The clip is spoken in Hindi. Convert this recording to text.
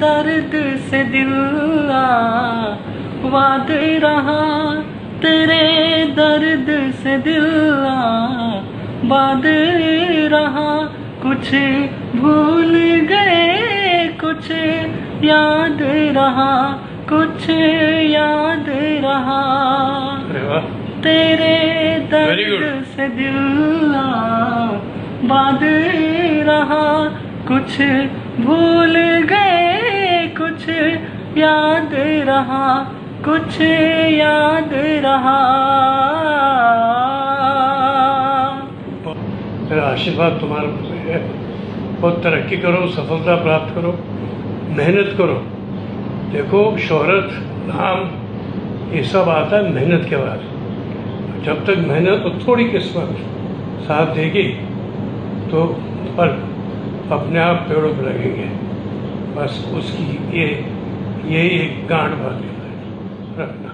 दर्द से दिल वाद रहा तेरे दर्द से दिल बाद रहा। कुछ भूल गए कुछ याद रहा कुछ याद रहा। तेरे दर्द से दिल बाद रहा कुछ भूल गए याद रहा, कुछ याद रहा। मेरा आशीर्वाद तुम्हारे ऊपर है। बहुत तरक्की करो, सफलता प्राप्त करो, मेहनत करो। देखो, शोहरत, नाम, ये सब आता है मेहनत के बाद। जब तक मेहनत और थोड़ी किस्मत साथ देगी तो फल अपने आप पेड़ों पर लगेंगे। बस उसकी ये यही एक गाढ़ भाग्य है। रखना